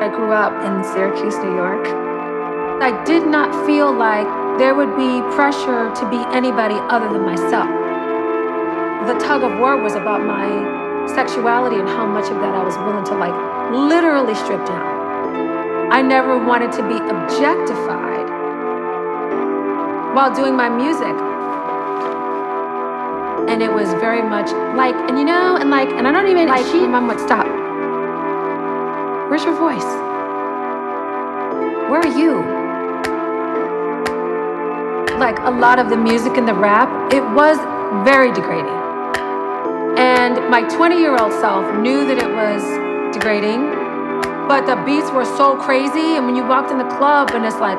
I grew up in Syracuse, New York. I did not feel like there would be pressure to be anybody other than myself. The tug of war was about my sexuality and how much of that I was willing to like literally strip down. I never wanted to be objectified while doing my music. And it was very much like, and you know, and like, and I don't even like, she, mom would stop. Where's your voice? Where are you? Like a lot of the music and the rap, it was very degrading. And my 20 year old self knew that it was degrading, but the beats were so crazy. And when you walked in the club and it's like,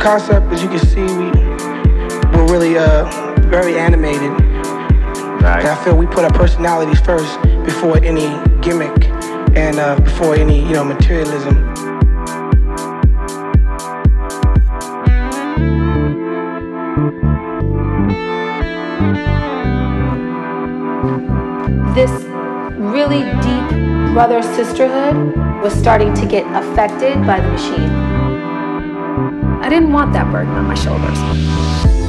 concept, as you can see, we we're really uh, very animated. Nice. And I feel we put our personalities first before any gimmick and uh, before any you know materialism. This really deep brother sisterhood was starting to get affected by the machine. I didn't want that burden on my shoulders.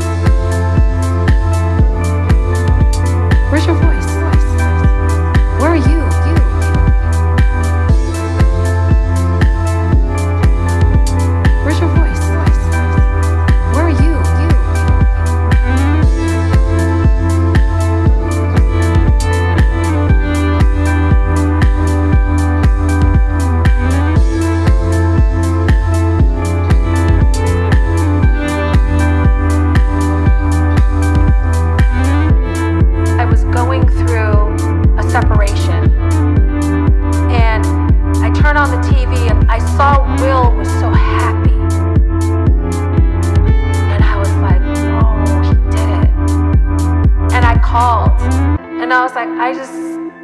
And I was like, I just,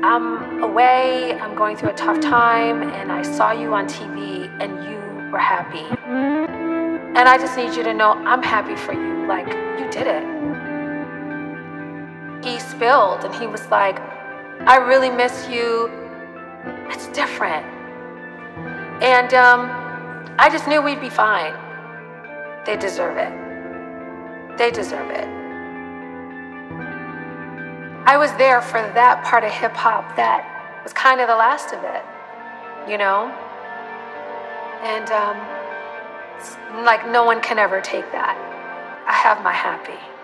I'm away, I'm going through a tough time, and I saw you on TV and you were happy. And I just need you to know I'm happy for you. Like, you did it. He spilled and he was like, I really miss you. It's different. And um, I just knew we'd be fine. They deserve it. They deserve it. I was there for that part of hip hop that was kind of the last of it, you know? And um, like no one can ever take that. I have my happy.